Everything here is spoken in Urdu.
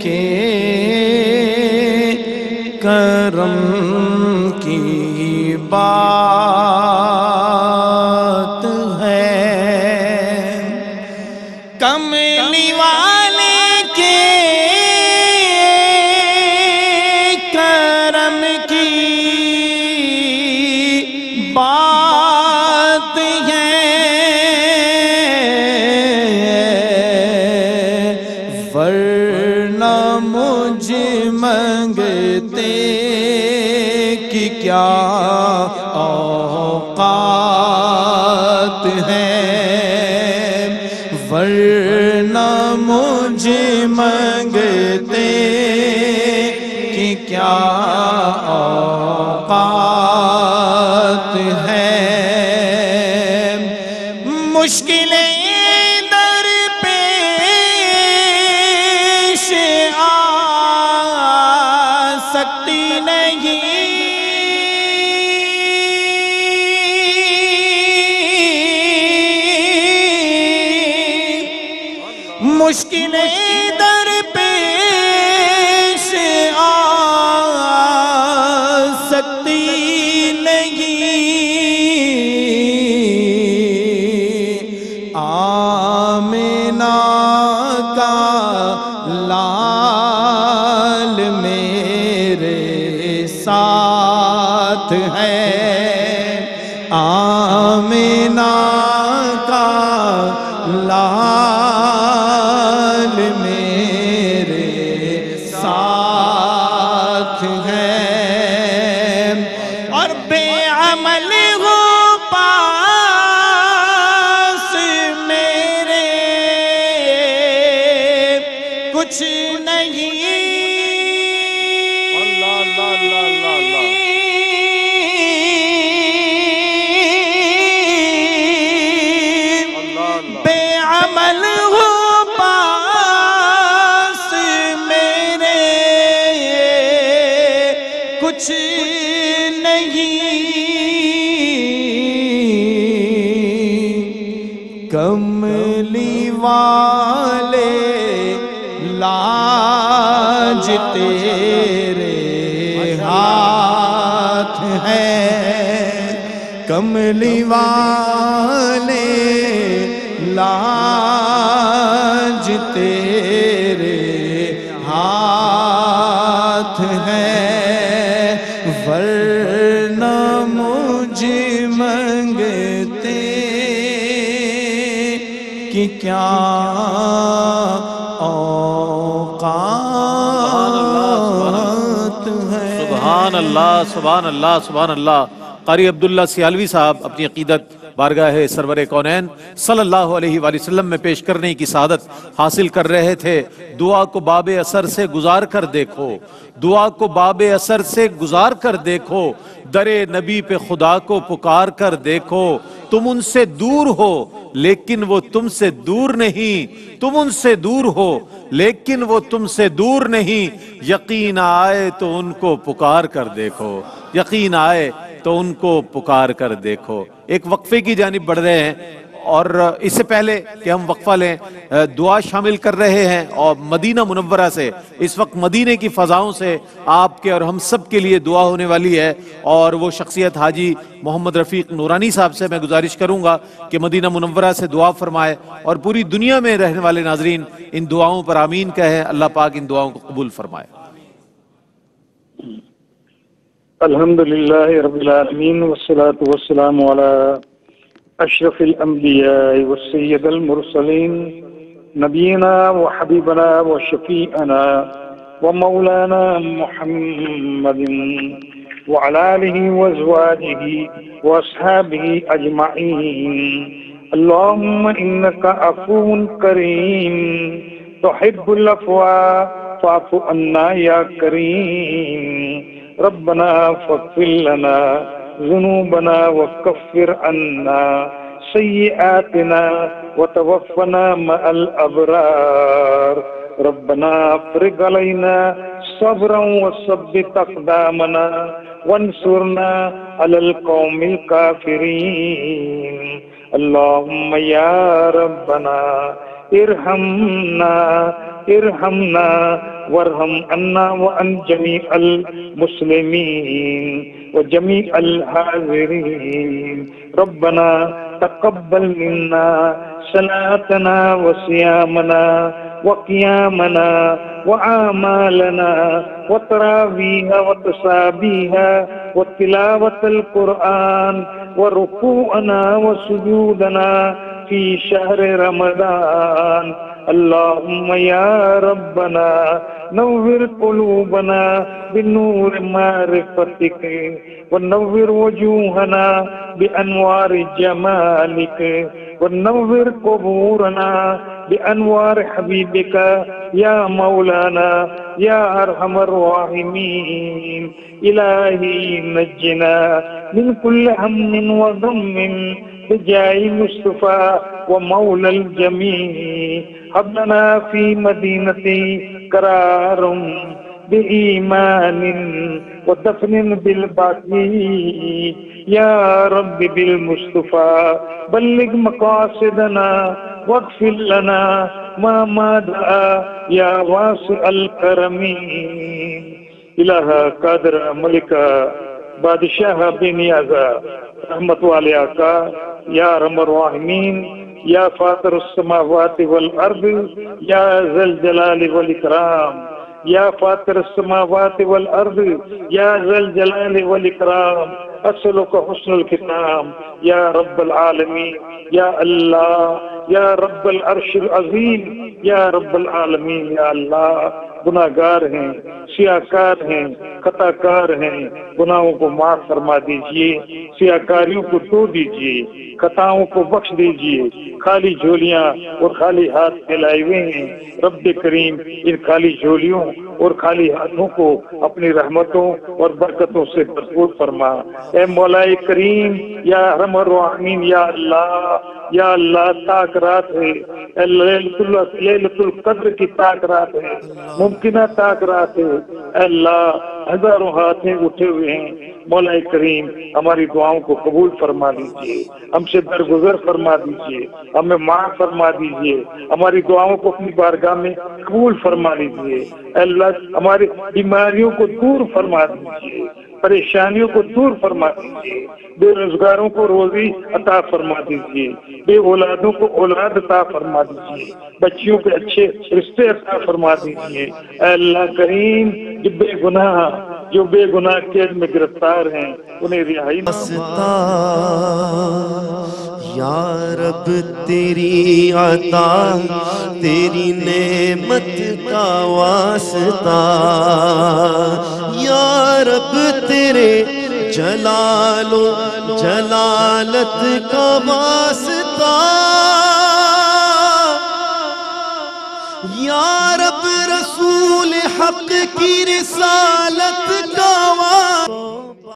کے کرم کی بات ہے۔ کملی والے اوقات ہے ورنہ مجھے منگتے کہ کیا اوقات ہے مشکلیں در پیش آ سکتی نہیں۔ آمینہ کا لال نہیں۔ اللہ اللہ اللہ اللہ بے عمل ہو پاس میرے۔ کچھ نہیں۔ کملی والے لاج تیرے ہاتھ ہے کملی والے لاج تیرے ہاتھ ہے ورنہ مجھ منگتے کہ کیا سبحان اللہ سبحان اللہ سبحان اللہ۔ قاری عبداللہ سیالوی صاحب اپنی عقیدت، بارگاہ سرور کونین، صلی اللہ علیہ وآلہ وسلم میں پیش کرنے کی سعادت حاصل کر رہے تھے۔ دعا کو باب اثر سے گزار کر دیکھو۔ دعا کو باب اثر سے گزار کر دیکھو۔ در نبی پہ خدا کو پکار کر دیکھو۔ تم ان سے دور ہو۔ لیکن وہ تم سے دور نہیں، تم ان سے دور ہو، لیکن وہ تم سے دور نہیں۔ یقین آئے تو ان کو پکار کر دیکھو۔ یقین آئے تو ان کو پکار کر دیکھو۔ ایک وقفے کی جانب بڑھ رہے ہیں۔ اور اس سے پہلے کہ ہم وقفہ لیں دعا شامل کر رہے ہیں اور مدینہ منورہ سے، اس وقت مدینے کی فضاؤں سے آپ کے اور ہم سب کے لیے دعا ہونے والی ہے۔ اور وہ شخصیت حاجی محمد رفیق نورانی صاحب سے میں گزارش کروں گا کہ مدینہ منورہ سے دعا فرمائے اور پوری دنیا میں رہنے والے ناظرین ان دعاؤں پر آمین کہیں اللہ پاک ان دعاؤں کو قبول فرمائے۔ الحمد لله رب العالمين والصلاة والسلام على أشرف الأنبياء والسيد المرسلين نبينا وحبيبنا وشفيئنا ومولانا محمد وعلى آله وأزواجه وأصحابه أجمعين. اللهم إنك عفو كريم تحب العفو فاعف عنا يا كريم. ربنا فاغفر لنا ذنوبنا وكفر عنا سيئاتنا وتوفنا مع الأبرار. ربنا افرغ علينا صبرا وثبت أقدامنا وانصرنا على القوم الكافرين. اللهم يا ربنا ارحمنا ارحمنا وارحم عنا وعن جميع المسلمين. وجميع الحاضرين. ربنا تقبل منا صلاتنا وصيامنا وقيامنا وعامالنا وتراويها وتسابيها وتلاوة القرآن وركوعنا وسجودنا في شهر رمضان. اللهم يا ربنا نور قلوبنا بنور معرفتك ونور وجوهنا بأنوار جمالك ونور قبورنا بأنوار حبيبك. يا مولانا يا أرحم الراحمين. إلهي نجنا من كل هم وغم. بجاه مصطفى ومولى الجميع. هب لنا في مدينتي قرار بإيمان ودفن بالباقي يا رب بالمصطفى بلغ مقاصدنا واغفر لنا ما دعا يا واسع الكرم. الہ قادر ملکہ بادشاہ بن نیازا رحمت والے آقا، یا رحم الراحمین، یا فاطر السماوات والارض، یا ذل جلال والاکرام، یا فاطر السماوات والارض، یا ذل جلال والاکرام، اسلک حسن الختام، یا رب العالمین، یا اللہ، یا رب العرش العظیم، یا رب العالمین، یا اللہ گناہ گار ہیں، سیاہ کار ہیں خطا کار ہیں، گناہوں کو معاف فرما دیجیے سیاہ کاریوں کو دھو دیجیے، خطاؤں کو بخش دیجیے۔ خالی جھولیاں اور خالی ہاتھ پھیلائے ہوئے ہیں۔ رب کریم ان خالی جھولیوں اور خالی ہاتھوں کو اپنی رحمتوں اور برکتوں سے بھرپور فرما۔ اے مولا کریم، یا رحم الرحمین، یا اللہ یا اللہ تاک رات ہے۔ اے القدر کی تاک رات ہے۔ ممکنہ تاک رات ہے۔ اے اللہ ہزاروں ہاتھیں اٹھے ہوئے ہیں۔ مولا کریم، ہماری دعاؤں کو قبول فرما دیجیے ہم سے درگزر فرما دیجیے۔ ہمیں معاف فرما دیجیے۔ ہماری دعاؤں کو اپنی بارگاہ میں قبول فرما دیجیے اللہ ہماری بیماریوں کو دور فرما دیجیے۔ پریشانیوں کو دور فرما دیجیے، بے روزگاروں کو روزی عطا فرما دیجیے، بے اولادوں کو اولاد عطا فرما دیجیے، بچیوں کے اچھے رشتے عطا فرما دیجیے۔ اے اللہ کریم، جو بے گناہ، جو بے گناہ قید میں گرفتار ہیں، انہیں رہائی نہ یا رب تیری عطا، تیری نعمت کا واسطہ۔ یا رب تیرے جلال و جلالت کا واسطہ۔ یا رب رسول حق کی رسالت کا واسطہ۔